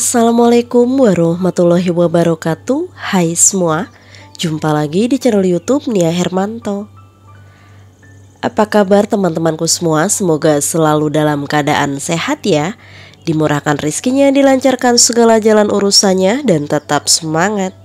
Assalamualaikum warahmatullahi wabarakatuh. Hai semua Jumpa lagi di channel youtube Nia Hermanto. Apa kabar teman-temanku semua? Semoga selalu dalam keadaan sehat ya. Dimurahkan rizkinya Dilancarkan segala jalan urusannya Dan tetap semangat.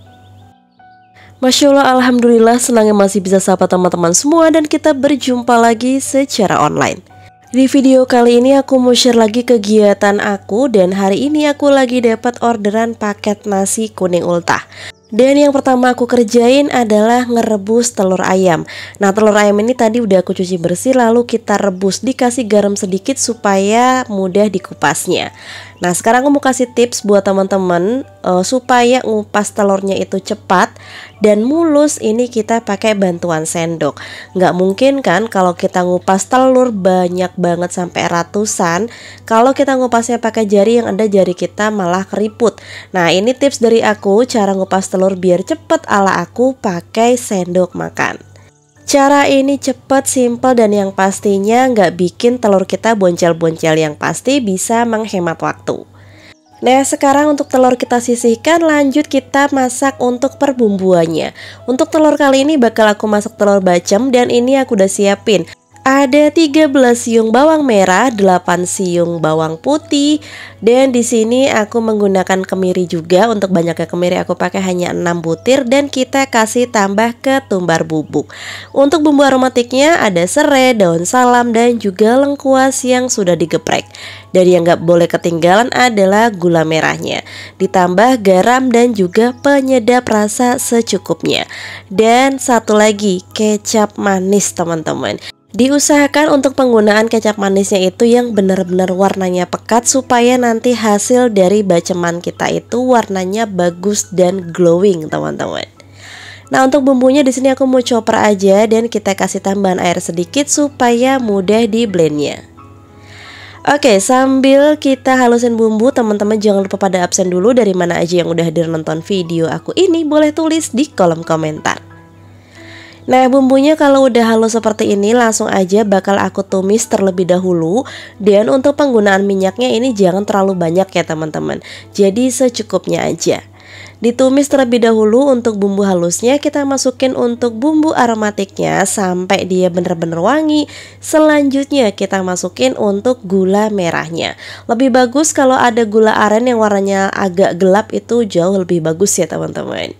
Masya Allah Alhamdulillah senangnya masih bisa sapa teman-teman semua Dan kita berjumpa lagi secara online di video kali ini aku mau share lagi kegiatan aku dan hari ini aku lagi dapat orderan paket nasi kuning ultah. Dan yang pertama aku kerjain adalah ngerebus telur ayam Nah telur ayam ini tadi udah aku cuci bersih lalu kita rebus dikasih garam sedikit supaya mudah dikupasnya Nah sekarang aku mau kasih tips buat teman-teman uh, supaya ngupas telurnya itu cepat dan mulus. Ini kita pakai bantuan sendok. Nggak mungkin kan kalau kita ngupas telur banyak banget sampai ratusan Kalau kita ngupasnya pakai jari yang ada jari kita malah keriput. Nah ini tips dari aku cara ngupas telur biar cepet ala aku pakai sendok makan Cara ini cepat, simpel, dan yang pastinya nggak bikin telur kita boncel-boncel. Yang pasti bisa menghemat waktu. Nah sekarang untuk telur kita sisihkan lanjut kita masak untuk perbumbuannya. Untuk telur kali ini bakal aku masak telur bacem dan ini aku udah siapin ada 13 siung bawang merah, 8 siung bawang putih, dan di sini aku menggunakan kemiri juga. Untuk banyaknya kemiri aku pakai hanya 6 butir dan kita kasih tambah ketumbar bubuk. Untuk bumbu aromatiknya ada serai, daun salam dan juga lengkuas yang sudah digeprek. Dan yang gak boleh ketinggalan adalah gula merahnya. Ditambah garam dan juga penyedap rasa secukupnya. Dan satu lagi kecap manis teman-teman. Diusahakan untuk penggunaan kecap manisnya itu yang benar-benar warnanya pekat supaya nanti hasil dari baceman kita itu warnanya bagus dan glowing, teman-teman. Nah, untuk bumbunya di sini aku mau chopper aja dan kita kasih tambahan air sedikit supaya mudah di blendnya. Oke, sambil kita halusin bumbu, teman-teman jangan lupa pada absen dulu dari mana aja yang udah hadir nonton video aku ini, boleh tulis di kolom komentar. Nah bumbunya kalau udah halus seperti ini langsung aja bakal aku tumis terlebih dahulu. Dan untuk penggunaan minyaknya ini jangan terlalu banyak ya teman-teman. Jadi secukupnya aja. Ditumis terlebih dahulu untuk bumbu halusnya kita masukin untuk bumbu aromatiknya sampai dia benar-benar wangi. Selanjutnya kita masukin untuk gula merahnya. Lebih bagus kalau ada gula aren yang warnanya agak gelap itu jauh lebih bagus ya teman-teman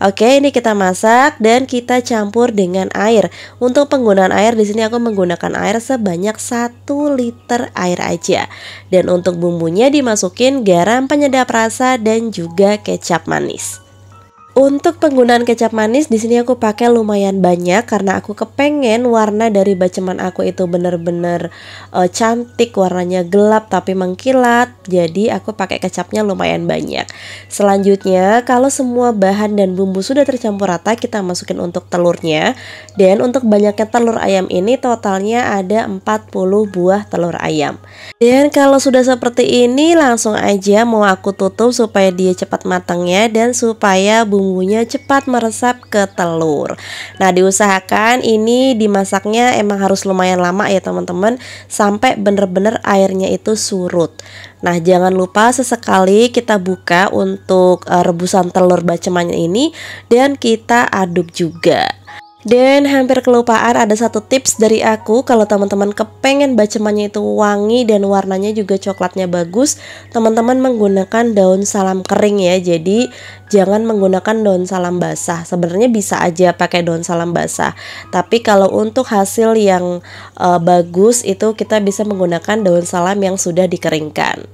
Oke, ini kita masak dan kita campur dengan air. Untuk penggunaan air di sini aku menggunakan air sebanyak 1 liter air aja. Dan untuk bumbunya dimasukin garam penyedap rasa dan juga kecap manis. Untuk penggunaan kecap manis di sini aku pakai lumayan banyak karena aku kepengen warna dari baceman aku itu bener-bener uh, cantik, warnanya gelap tapi mengkilat. Jadi aku pakai kecapnya lumayan banyak. Selanjutnya, kalau semua bahan dan bumbu sudah tercampur rata, kita masukin untuk telurnya. Dan untuk banyaknya telur ayam ini totalnya ada 40 buah telur ayam. Dan kalau sudah seperti ini langsung aja mau aku tutup supaya dia cepat matangnya dan supaya bumbu bumbunya cepat meresap ke telur. Nah diusahakan ini dimasaknya emang harus lumayan lama ya teman-teman Sampai bener-bener airnya itu surut. Nah jangan lupa sesekali kita buka untuk uh, rebusan telur bacemannya ini Dan kita aduk juga. Dan hampir kelupaan ada satu tips dari aku kalau teman-teman kepengen bacemannya itu wangi dan warnanya juga coklatnya bagus, teman-teman menggunakan daun salam kering ya. Jadi jangan menggunakan daun salam basah. Sebenarnya bisa aja pakai daun salam basah. Tapi kalau untuk hasil yang uh, bagus itu kita bisa menggunakan daun salam yang sudah dikeringkan.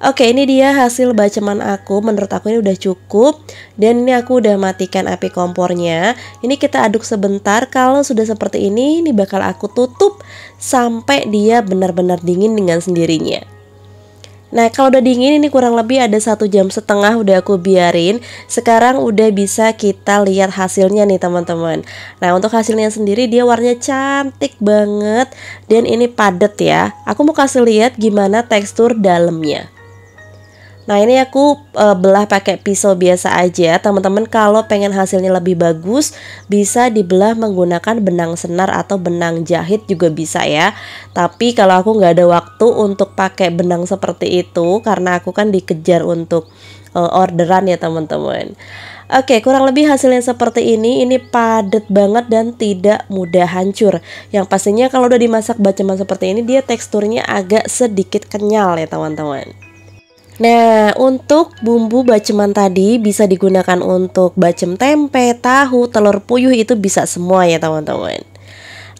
Oke, ini dia hasil baceman aku. Menurut aku ini udah cukup dan ini aku udah matikan api kompornya. Ini kita aduk sebentar sebentar kalau sudah seperti ini ini bakal aku tutup sampai dia benar-benar dingin dengan sendirinya Nah kalau udah dingin ini kurang lebih ada satu jam setengah udah aku biarin. Sekarang udah bisa kita lihat hasilnya nih teman-teman. Nah untuk hasilnya sendiri dia warnanya cantik banget. Dan ini padat ya. Aku mau kasih lihat gimana tekstur dalamnya Nah ini aku uh, belah pakai pisau biasa aja Teman-teman kalau pengen hasilnya lebih bagus Bisa dibelah menggunakan benang senar atau benang jahit juga bisa ya Tapi kalau aku nggak ada waktu untuk pakai benang seperti itu Karena aku kan dikejar untuk uh, orderan ya teman-teman Oke, kurang lebih hasilnya seperti ini. Ini padat banget dan tidak mudah hancur. Yang pastinya kalau udah dimasak baceman seperti ini, dia teksturnya agak sedikit kenyal ya teman-teman. Nah, untuk bumbu baceman tadi bisa digunakan untuk bacem tempe, tahu, telur puyuh itu bisa semua ya teman-teman.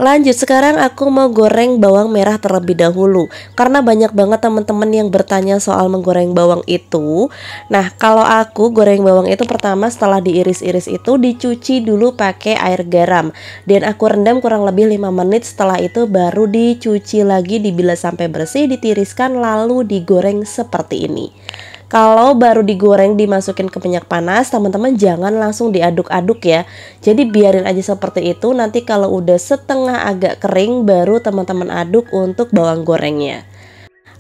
Lanjut sekarang aku mau goreng bawang merah terlebih dahulu. Karena banyak banget teman-teman yang bertanya soal menggoreng bawang itu. Nah kalau aku goreng bawang itu pertama setelah diiris-iris itu dicuci dulu pakai air garam. Dan aku rendam kurang lebih 5 menit setelah itu baru dicuci lagi dibilas sampai bersih ditiriskan lalu digoreng seperti ini kalau baru digoreng dimasukin ke minyak panas, teman-teman jangan langsung diaduk-aduk ya. Jadi biarin aja seperti itu. Nanti kalau udah setengah agak kering baru teman-teman aduk untuk bawang gorengnya.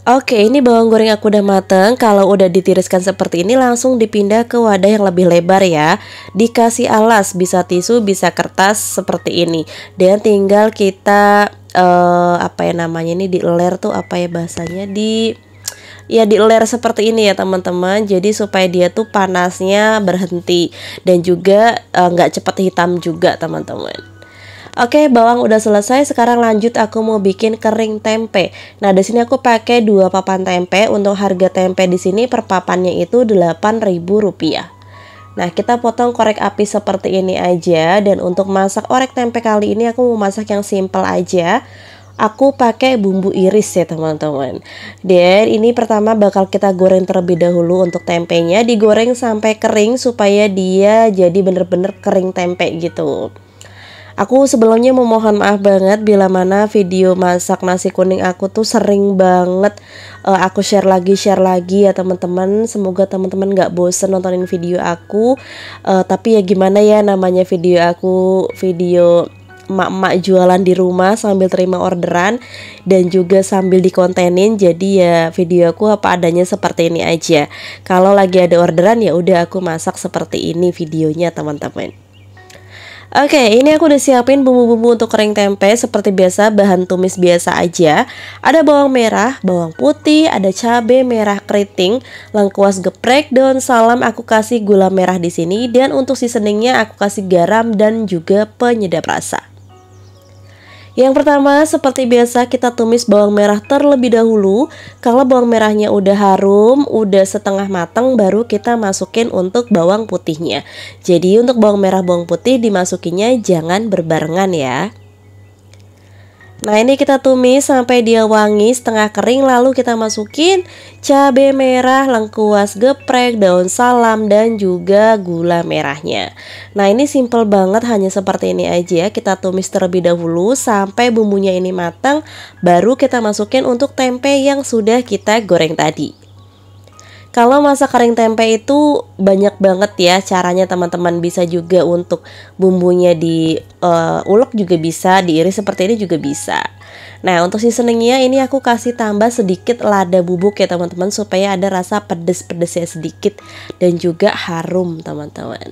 Oke, ini bawang goreng aku udah mateng. Kalau udah ditiriskan seperti ini langsung dipindah ke wadah yang lebih lebar ya. Dikasih alas, bisa tisu, bisa kertas seperti ini. Dan tinggal kita uh, apa ya namanya ini di ler tuh apa ya bahasanya di ya diler seperti ini ya teman-teman jadi supaya dia tuh panasnya berhenti dan juga eh, nggak uh, cepat hitam juga teman-teman Oke, bawang udah selesai. Sekarang lanjut aku mau bikin kering tempe. Nah, di sini aku pakai dua papan tempe. Untuk harga tempe di sini per papannya itu Rp8.000. Nah, kita potong korek api seperti ini aja dan untuk masak orek tempe kali ini aku mau masak yang simple aja aku pakai bumbu iris ya teman-teman dan ini pertama bakal kita goreng terlebih dahulu untuk tempenya digoreng sampai kering supaya dia jadi bener-bener kering tempe gitu Aku sebelumnya memohon maaf banget bila mana video masak nasi kuning aku tuh sering banget uh, aku share lagi share lagi ya teman-teman. Semoga teman-teman nggak bosen nontonin video aku. Uh, tapi ya gimana ya namanya video aku video emak-emak jualan di rumah sambil terima orderan dan juga sambil dikontenin jadi ya video aku apa adanya seperti ini aja kalau lagi ada orderan ya udah aku masak seperti ini videonya teman-teman Oke, okay, ini aku udah siapin bumbu-bumbu untuk kering tempe seperti biasa, bahan tumis biasa aja. Ada bawang merah, bawang putih, ada cabai merah keriting, lengkuas geprek, daun salam aku kasih gula merah di sini dan untuk seasoningnya aku kasih garam dan juga penyedap rasa. Yang pertama, seperti biasa kita tumis bawang merah terlebih dahulu. Kalau bawang merahnya udah harum, udah setengah matang, baru kita masukin untuk bawang putihnya. Jadi untuk bawang merah bawang putih dimasukinya jangan berbarengan ya. Nah ini kita tumis sampai dia wangi setengah kering lalu kita masukin cabai merah, lengkuas geprek, daun salam dan juga gula merahnya. Nah ini simple banget hanya seperti ini aja kita tumis terlebih dahulu sampai bumbunya ini matang baru kita masukin untuk tempe yang sudah kita goreng tadi. Kalau masak kering tempe itu banyak banget ya caranya teman-teman bisa juga untuk bumbunya di uh, ulek juga bisa, diiris seperti ini juga bisa. Nah untuk seasoningnya ini aku kasih tambah sedikit lada bubuk ya teman-teman supaya ada rasa pedes-pedesnya sedikit dan juga harum teman-teman.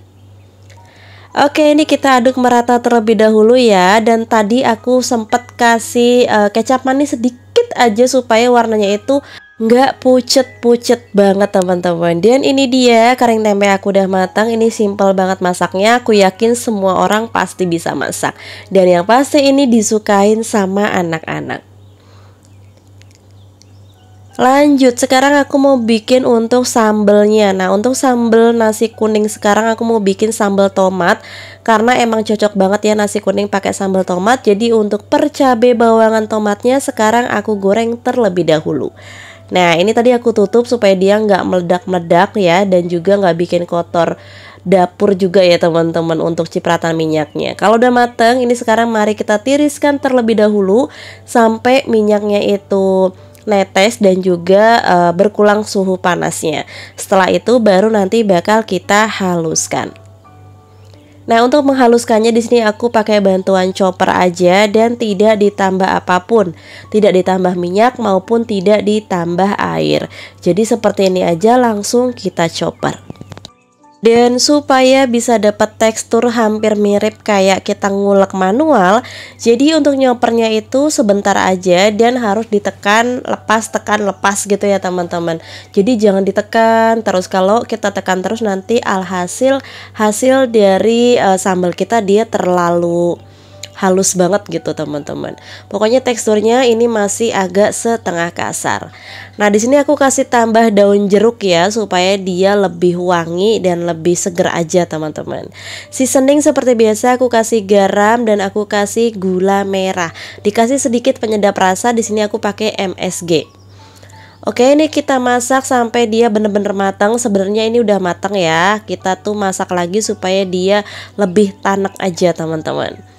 Oke ini kita aduk merata terlebih dahulu ya dan tadi aku sempat kasih uh, kecap manis sedikit aja supaya warnanya itu nggak pucet-pucet banget teman-teman. Dan ini dia kering tempe aku udah matang. Ini simple banget masaknya. Aku yakin semua orang pasti bisa masak. Dan yang pasti ini disukain sama anak-anak. Lanjut, sekarang aku mau bikin untuk sambelnya. Nah, untuk sambel nasi kuning sekarang aku mau bikin sambal tomat. Karena emang cocok banget ya nasi kuning pakai sambal tomat. Jadi untuk per cabai bawangan tomatnya sekarang aku goreng terlebih dahulu Nah ini tadi aku tutup supaya dia nggak meledak-meledak ya dan juga nggak bikin kotor dapur juga ya teman-teman untuk cipratan minyaknya. Kalau udah mateng ini sekarang mari kita tiriskan terlebih dahulu sampai minyaknya itu netes dan juga uh, berkurang suhu panasnya. Setelah itu baru nanti bakal kita haluskan. Nah, untuk menghaluskannya di sini aku pakai bantuan chopper aja dan tidak ditambah apa pun. Tidak ditambah minyak maupun tidak ditambah air. Jadi seperti ini aja langsung kita chopper. Dan supaya bisa dapat tekstur hampir mirip kayak kita ngulek manual Jadi untuk nyopernya itu sebentar aja dan harus ditekan lepas tekan lepas gitu ya teman-teman. Jadi jangan ditekan terus. Kalau kita tekan terus nanti alhasil hasil dari uh, sambal kita dia terlalu halus banget gitu teman-teman. Pokoknya teksturnya ini masih agak setengah kasar. Nah di sini aku kasih tambah daun jeruk ya supaya dia lebih wangi dan lebih seger aja teman-teman. Seasoning seperti biasa aku kasih garam dan aku kasih gula merah. Dikasih sedikit penyedap rasa di sini aku pakai MSG. Oke ini kita masak sampai dia bener-bener matang Sebenarnya ini udah matang ya Kita tuh masak lagi supaya dia lebih tanak aja teman-teman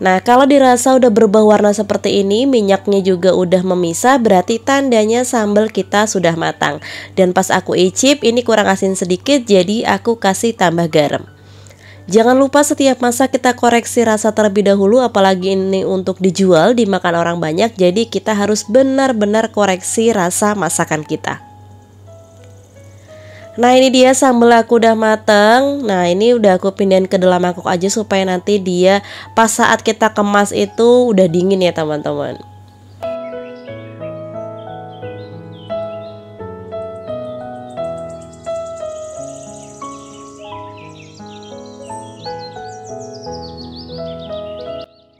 Nah, kalau dirasa udah berubah warna seperti ini, minyaknya juga udah memisah, berarti tandanya sambal kita sudah matang. Dan pas aku icip, ini kurang asin sedikit, jadi aku kasih tambah garam. Jangan lupa setiap masak kita koreksi rasa terlebih dahulu apalagi ini untuk dijual dimakan orang banyak jadi kita harus benar-benar koreksi rasa masakan kita. Nah ini dia sambal aku udah mateng. Nah ini udah aku pindahin ke dalam mangkok aja supaya nanti dia pas saat kita kemas itu udah dingin ya teman-teman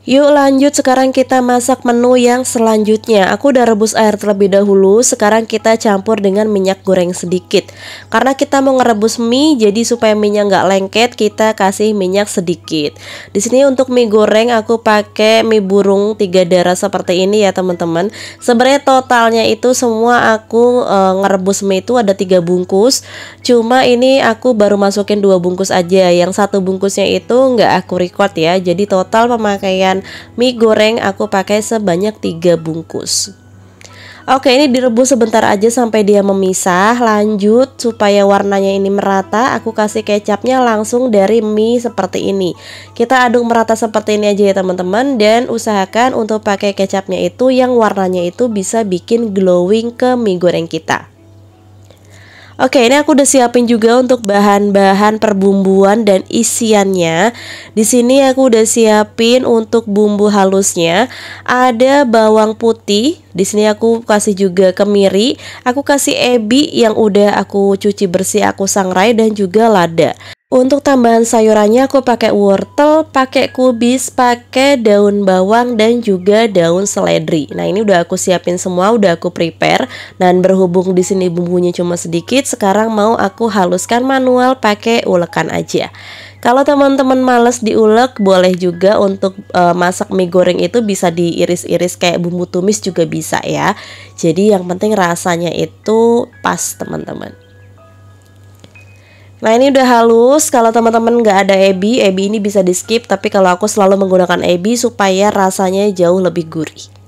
Yuk lanjut sekarang kita masak menu yang selanjutnya. Aku udah rebus air terlebih dahulu Sekarang kita campur dengan minyak goreng sedikit. Karena kita mau ngerebus mie Jadi supaya minyak nggak lengket Kita kasih minyak sedikit. Di sini untuk mie goreng aku pakai mie burung tiga darah seperti ini ya teman-teman. Sebenarnya totalnya itu semua aku e, ngerebus mie itu ada tiga bungkus. Cuma ini aku baru masukin dua bungkus aja. Yang satu bungkusnya itu nggak aku record ya Jadi total pemakaian mie goreng aku pakai sebanyak 3 bungkus. Oke ini direbus sebentar aja sampai dia memisah. Lanjut supaya warnanya ini merata Aku kasih kecapnya langsung dari mie seperti ini. Kita aduk merata seperti ini aja ya teman-teman. Dan usahakan untuk pakai kecapnya itu Yang warnanya itu bisa bikin glowing ke mie goreng kita Oke, ini aku udah siapin juga untuk bahan-bahan perbumbuan dan isiannya. Di sini aku udah siapin untuk bumbu halusnya. Ada bawang putih, di sini aku kasih juga kemiri, aku kasih ebi yang udah aku cuci bersih, aku sangrai dan juga lada. Untuk tambahan sayurannya aku pakai wortel, pakai kubis, pakai daun bawang dan juga daun seledri. Nah, ini udah aku siapin semua, udah aku prepare dan berhubung di sini bumbunya cuma sedikit, sekarang mau aku haluskan manual pakai ulekan aja. Kalau teman-teman males diulek, boleh juga untuk uh, masak mie goreng itu bisa diiris-iris kayak bumbu tumis juga bisa ya. Jadi yang penting rasanya itu pas teman-teman. Nah ini udah halus, kalau teman-teman nggak ada ebi, ebi ini bisa di skip Tapi kalau aku selalu menggunakan ebi supaya rasanya jauh lebih gurih.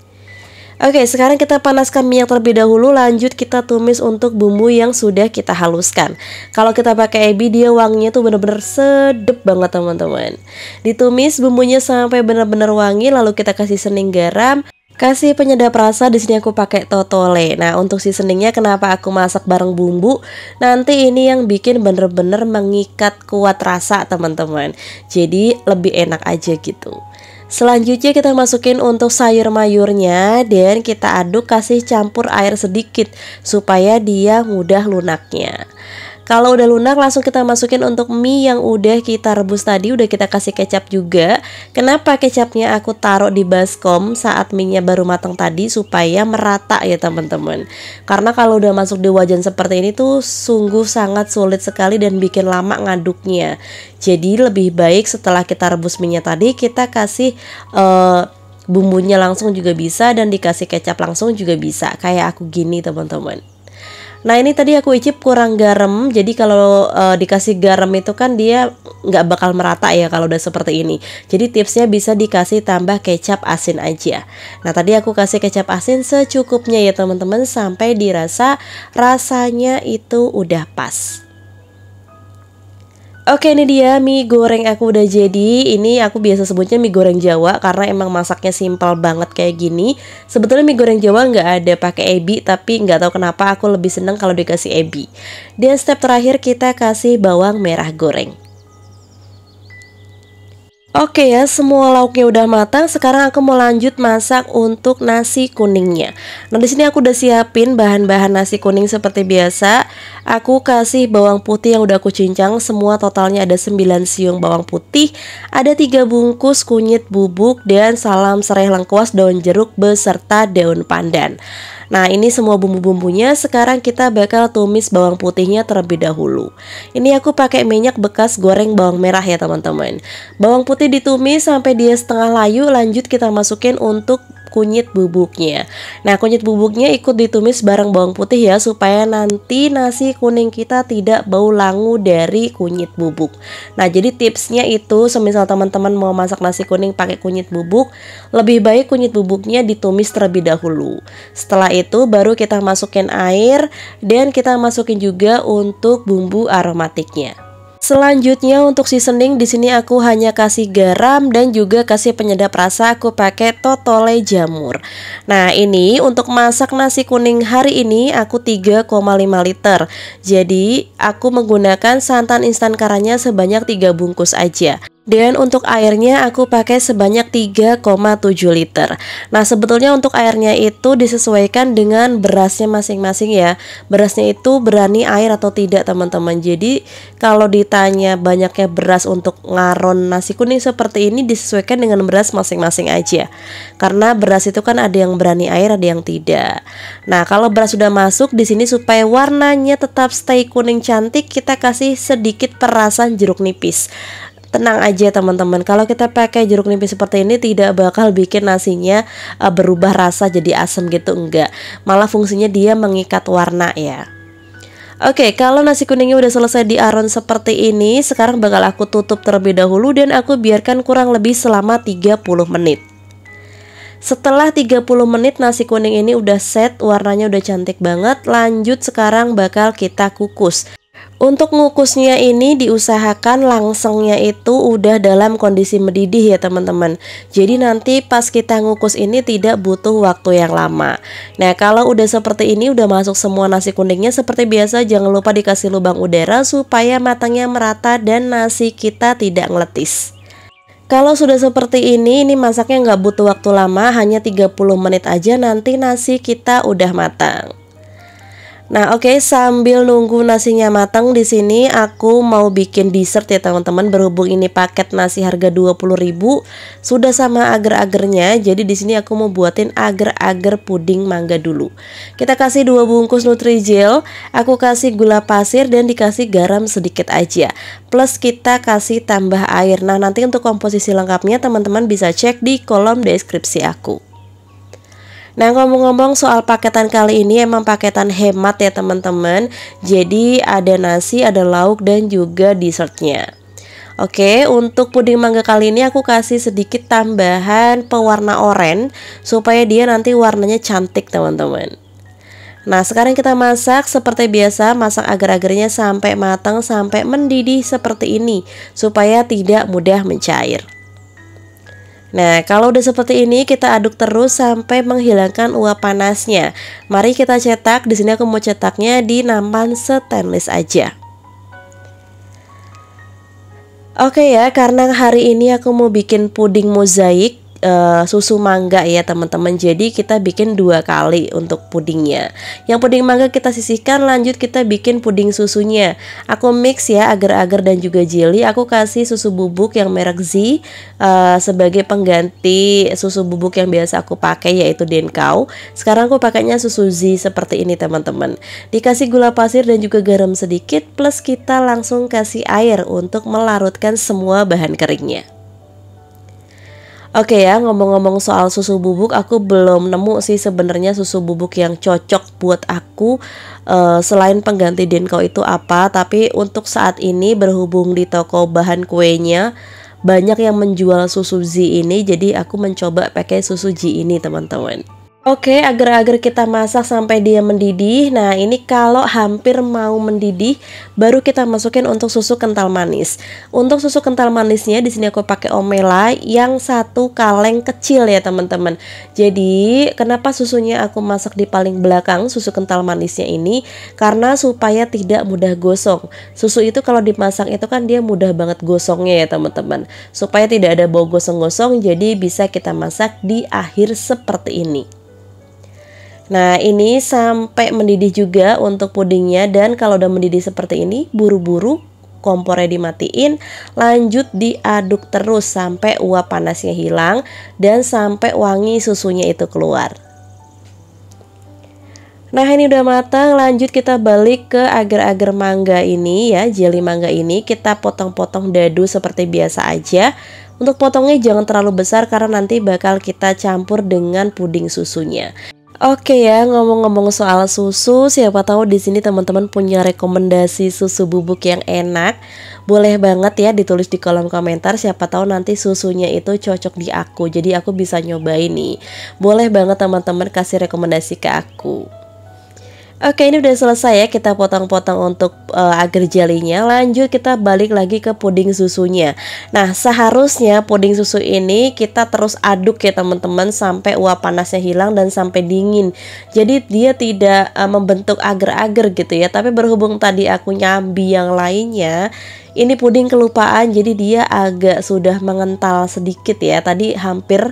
Oke sekarang kita panaskan minyak terlebih dahulu. Lanjut kita tumis untuk bumbu yang sudah kita haluskan. Kalau kita pakai ebi dia wanginya tuh bener-bener sedep banget teman-teman. Ditumis bumbunya sampai bener-bener wangi Lalu kita kasih sening garam Kasih penyedap rasa di sini aku pakai totole. Nah, untuk seasoningnya kenapa aku masak bareng bumbu? Nanti ini yang bikin bener-bener mengikat kuat rasa, teman-teman. Jadi lebih enak aja gitu. Selanjutnya kita masukin untuk sayur mayurnya dan kita aduk kasih campur air sedikit supaya dia mudah lunaknya. Kalau udah lunak langsung kita masukin untuk mie yang udah kita rebus tadi Udah kita kasih kecap juga. Kenapa kecapnya aku taruh di baskom saat mie-nya baru matang tadi Supaya merata ya teman-teman? Karena kalau udah masuk di wajan seperti ini tuh Sungguh sangat sulit sekali dan bikin lama ngaduknya. Jadi lebih baik setelah kita rebus mie-nya tadi Kita kasih uh, bumbunya langsung juga bisa Dan dikasih kecap langsung juga bisa. Kayak aku gini teman-teman Nah ini tadi aku icip kurang garam, jadi kalau uh, dikasih garam itu kan dia nggak bakal merata ya kalau udah seperti ini. Jadi tipsnya bisa dikasih tambah kecap asin aja. Nah tadi aku kasih kecap asin secukupnya ya teman-teman sampai dirasa rasanya itu udah pas. Oke ini dia mie goreng aku udah jadi Ini aku biasa sebutnya mie goreng Jawa Karena emang masaknya simpel banget kayak gini Sebetulnya mie goreng Jawa nggak ada pakai ebi Tapi nggak tahu kenapa aku lebih seneng kalau dikasih ebi Dan step terakhir kita kasih bawang merah goreng Oke ya, semua lauknya udah matang. Sekarang aku mau lanjut masak untuk nasi kuningnya. Nah, di sini aku udah siapin bahan-bahan nasi kuning seperti biasa. Aku kasih bawang putih yang udah aku cincang. Semua totalnya ada 9 siung bawang putih, ada 3 bungkus kunyit bubuk dan salam serai lengkuas daun jeruk beserta daun pandan. Nah ini semua bumbu-bumbunya sekarang kita bakal tumis bawang putihnya terlebih dahulu Ini aku pakai minyak bekas goreng bawang merah ya teman-teman Bawang putih ditumis sampai dia setengah layu lanjut kita masukin untuk kunyit bubuknya. Nah kunyit bubuknya ikut ditumis bareng bawang putih ya Supaya nanti nasi kuning kita tidak bau langu dari kunyit bubuk. Nah jadi tipsnya itu semisal teman-teman mau masak nasi kuning pakai kunyit bubuk Lebih baik kunyit bubuknya ditumis terlebih dahulu. Setelah itu baru kita masukin air Dan kita masukin juga untuk bumbu aromatiknya Selanjutnya untuk seasoning di sini aku hanya kasih garam dan juga kasih penyedap rasa aku pakai totole jamur. Nah, ini untuk masak nasi kuning hari ini aku 3,5 liter. Jadi, aku menggunakan santan instan karanya sebanyak 3 bungkus aja. Dan untuk airnya aku pakai sebanyak 3,7 liter. Nah sebetulnya untuk airnya itu disesuaikan dengan berasnya masing-masing ya. Berasnya itu berani air atau tidak teman-teman. Jadi kalau ditanya banyaknya beras untuk ngaron nasi kuning seperti ini Disesuaikan dengan beras masing-masing aja. Karena beras itu kan ada yang berani air ada yang tidak. Nah kalau beras sudah masuk di sini supaya warnanya tetap stay kuning cantik Kita kasih sedikit perasan jeruk nipis tenang aja teman-teman kalau kita pakai jeruk nipis seperti ini tidak bakal bikin nasinya uh, berubah rasa jadi asam gitu enggak malah fungsinya dia mengikat warna ya Oke, kalau nasi kuningnya udah selesai di aron seperti ini, sekarang bakal aku tutup terlebih dahulu dan aku biarkan kurang lebih selama 30 menit. Setelah 30 menit nasi kuning ini udah set, warnanya udah cantik banget. Lanjut sekarang bakal kita kukus. Untuk ngukusnya ini diusahakan langsengnya itu udah dalam kondisi mendidih ya teman-teman. Jadi nanti pas kita ngukus ini tidak butuh waktu yang lama. Nah kalau udah seperti ini udah masuk semua nasi kuningnya seperti biasa Jangan lupa dikasih lubang udara supaya matangnya merata dan nasi kita tidak ngeletis. Kalau sudah seperti ini, ini masaknya nggak butuh waktu lama, hanya 30 menit aja nanti nasi kita udah matang. Nah, oke okay, sambil nunggu nasinya matang di sini aku mau bikin dessert ya teman-teman. Berhubung ini paket nasi harga 20.000 sudah sama agar-agarnya. Jadi di sini aku mau buatin agar-agar puding mangga dulu. Kita kasih dua bungkus Nutrijel, aku kasih gula pasir dan dikasih garam sedikit aja. Plus kita kasih tambah air. Nah, nanti untuk komposisi lengkapnya teman-teman bisa cek di kolom deskripsi aku. Nah ngomong-ngomong soal paketan kali ini emang paketan hemat ya teman-teman Jadi ada nasi, ada lauk dan juga dessertnya Oke, untuk puding mangga kali ini aku kasih sedikit tambahan pewarna oranye supaya dia nanti warnanya cantik teman-teman. Nah, sekarang kita masak seperti biasa, masak agar-agarnya sampai matang sampai mendidih seperti ini supaya tidak mudah mencair. Nah, kalau udah seperti ini kita aduk terus sampai menghilangkan uap panasnya. Mari kita cetak. Di sini aku mau cetaknya di nampan stainless aja. Oke ya, karena hari ini aku mau bikin puding mozaik uh, susu mangga ya teman-teman. Jadi kita bikin dua kali untuk pudingnya. Yang puding mangga kita sisihkan lanjut kita bikin puding susunya. Aku mix ya agar-agar dan juga jelly aku kasih susu bubuk yang merek Z uh, sebagai pengganti susu bubuk yang biasa aku pakai yaitu Denkau. Sekarang aku pakainya susu Z seperti ini teman-teman. Dikasih gula pasir dan juga garam sedikit plus kita langsung kasih air untuk melarutkan semua bahan keringnya Oke ya, ngomong-ngomong soal susu bubuk, aku belum nemu sih sebenarnya susu bubuk yang cocok buat aku uh, selain pengganti Denko itu apa. Tapi untuk saat ini berhubung di toko bahan kuenya banyak yang menjual susu Z ini, jadi aku mencoba pakai susu Z ini teman-teman. Oke, agar-agar kita masak sampai dia mendidih. Nah, ini kalau hampir mau mendidih, baru kita masukin untuk susu kental manis. Untuk susu kental manisnya di sini aku pakai omela yang satu kaleng kecil ya, teman-teman. Jadi, kenapa susunya aku masak di paling belakang susu kental manisnya ini? Karena supaya tidak mudah gosong. Susu itu kalau dimasak itu kan dia mudah banget gosongnya ya, teman-teman. Supaya tidak ada bau gosong-gosong, jadi bisa kita masak di akhir seperti ini. Nah ini sampai mendidih juga untuk pudingnya dan kalau udah mendidih seperti ini buru-buru kompornya dimatiin lanjut diaduk terus sampai uap panasnya hilang dan sampai wangi susunya itu keluar. Nah ini udah matang lanjut kita balik ke agar-agar mangga ini ya jeli mangga ini. Kita potong-potong dadu seperti biasa aja. Untuk potongnya jangan terlalu besar karena nanti bakal kita campur dengan puding susunya Oke ya, ngomong-ngomong soal susu, siapa tahu di sini teman-teman punya rekomendasi susu bubuk yang enak. Boleh banget ya ditulis di kolom komentar siapa tahu nanti susunya itu cocok di aku. Jadi aku bisa nyobain nih. Boleh banget teman-teman kasih rekomendasi ke aku. Oke ini udah selesai ya kita potong-potong untuk uh, agar jelinya. Lanjut kita balik lagi ke puding susunya. Nah seharusnya puding susu ini kita terus aduk ya teman-teman Sampai uap panasnya hilang dan sampai dingin. Jadi dia tidak uh, membentuk agar-agar gitu ya. Tapi berhubung tadi aku nyambi yang lainnya Ini puding kelupaan jadi dia agak sudah mengental sedikit ya. Tadi hampir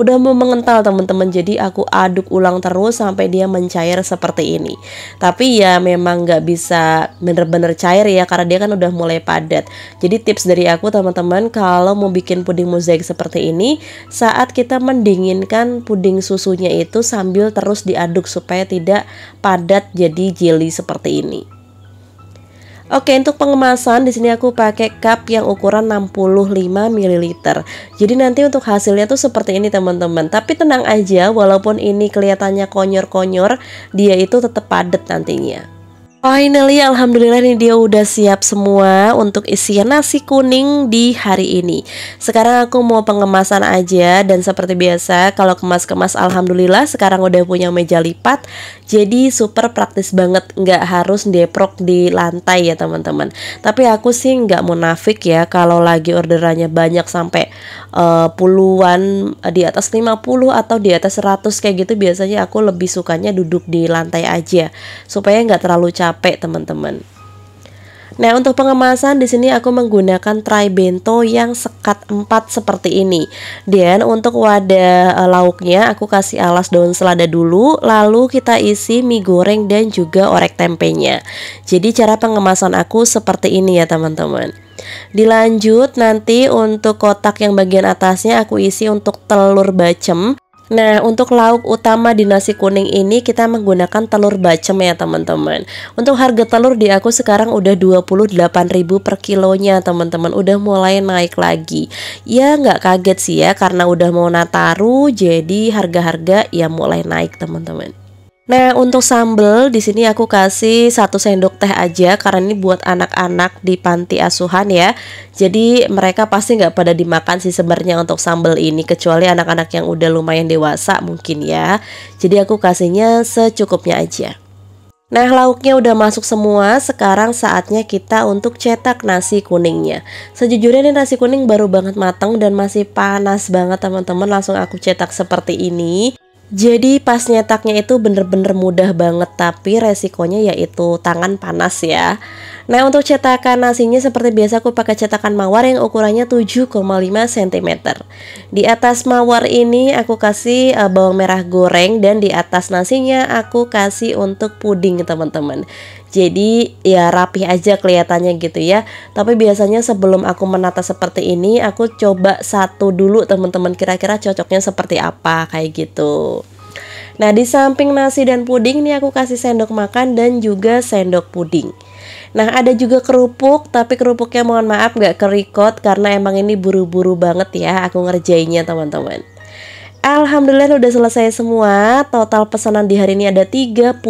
udah mau mengental teman-teman. Jadi aku aduk ulang terus sampai dia mencair seperti ini. Tapi ya memang nggak bisa bener-bener cair ya karena dia kan udah mulai padat. Jadi tips dari aku teman-teman kalau mau bikin puding mozaik seperti ini saat kita mendinginkan puding susunya itu sambil terus diaduk supaya tidak padat jadi jelly seperti ini Oke, untuk pengemasan di sini aku pakai cup yang ukuran 65 ml. Jadi nanti untuk hasilnya tuh seperti ini teman-teman. Tapi tenang aja, walaupun ini kelihatannya konyor-konyor, dia itu tetap padat nantinya. Finally, alhamdulillah ini dia udah siap semua untuk isian nasi kuning di hari ini. Sekarang aku mau pengemasan aja dan seperti biasa kalau kemas-kemas alhamdulillah sekarang udah punya meja lipat. Jadi super praktis banget, nggak harus deprok di lantai ya teman-teman. Tapi aku sih nggak munafik ya kalau lagi orderannya banyak sampai uh, puluhan di atas 50 atau di atas 100 kayak gitu biasanya aku lebih sukanya duduk di lantai aja supaya nggak terlalu capek capek teman-teman. Nah, untuk pengemasan di sini aku menggunakan tray bento yang sekat 4 seperti ini. Dan untuk wadah e, lauknya aku kasih alas daun selada dulu, lalu kita isi mie goreng dan juga orek tempenya. Jadi cara pengemasan aku seperti ini ya, teman-teman. Dilanjut nanti untuk kotak yang bagian atasnya aku isi untuk telur bacem Nah, untuk lauk utama di nasi kuning ini kita menggunakan telur bacem ya teman-teman. Untuk harga telur di aku sekarang udah 28.000 per kilonya teman-teman. Udah mulai naik lagi. Ya nggak kaget sih ya karena udah mau Nataru jadi harga-harga ya mulai naik teman-teman. Nah untuk sambel di sini aku kasih satu sendok teh aja karena ini buat anak-anak di panti asuhan ya. Jadi mereka pasti nggak pada dimakan sih sebenarnya untuk sambel ini kecuali anak-anak yang udah lumayan dewasa mungkin ya. Jadi aku kasihnya secukupnya aja. Nah lauknya udah masuk semua Sekarang saatnya kita untuk cetak nasi kuningnya Sejujurnya ini nasi kuning baru banget matang Dan masih panas banget teman-teman Langsung aku cetak seperti ini jadi pas nyetaknya itu bener-bener mudah banget tapi resikonya yaitu tangan panas ya. Nah untuk cetakan nasinya seperti biasa aku pakai cetakan mawar yang ukurannya 7,5 cm. Di atas mawar ini aku kasih uh, bawang merah goreng dan di atas nasinya aku kasih untuk puding teman-teman. Jadi ya rapih aja kelihatannya gitu ya. Tapi biasanya sebelum aku menata seperti ini, aku coba satu dulu teman-teman kira-kira cocoknya seperti apa kayak gitu. Nah di samping nasi dan puding nih aku kasih sendok makan dan juga sendok puding. Nah ada juga kerupuk tapi kerupuknya mohon maaf gak kerikot karena emang ini buru-buru banget ya aku ngerjainnya teman-teman. Alhamdulillah udah selesai semua. Total pesanan di hari ini ada 35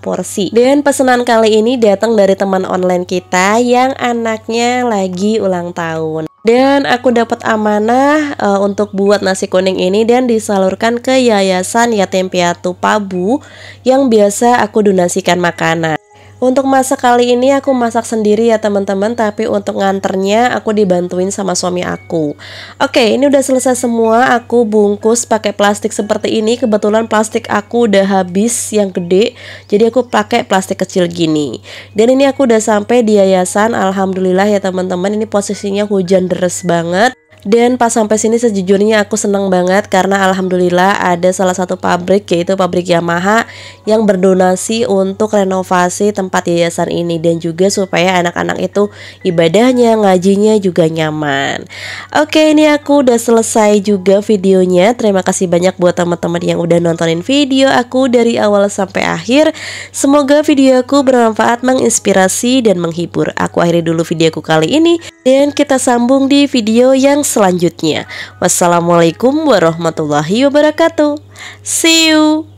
porsi. Dan pesanan kali ini datang dari teman online kita Yang anaknya lagi ulang tahun. Dan aku dapat amanah uh, untuk buat nasi kuning ini dan disalurkan ke Yayasan Yatim Piatu Pabu yang biasa aku donasikan makanan. Untuk masak kali ini aku masak sendiri ya teman-teman. Tapi untuk nganternya aku dibantuin sama suami aku. Oke ini udah selesai semua. Aku bungkus pakai plastik seperti ini. Kebetulan plastik aku udah habis yang gede. Jadi aku pakai plastik kecil gini. Dan ini aku udah sampai di yayasan. Alhamdulillah ya teman-teman. Ini posisinya hujan deras banget dan pas sampai sini sejujurnya aku senang banget karena alhamdulillah ada salah satu pabrik yaitu pabrik Yamaha yang berdonasi untuk renovasi tempat yayasan ini dan juga supaya anak-anak itu ibadahnya, ngajinya juga nyaman. Oke, ini aku udah selesai juga videonya. Terima kasih banyak buat teman-teman yang udah nontonin video aku dari awal sampai akhir. Semoga video aku bermanfaat, menginspirasi dan menghibur. Aku akhiri dulu videoku kali ini dan kita sambung di video yang selanjutnya. Wassalamualaikum warahmatullahi wabarakatuh. See you.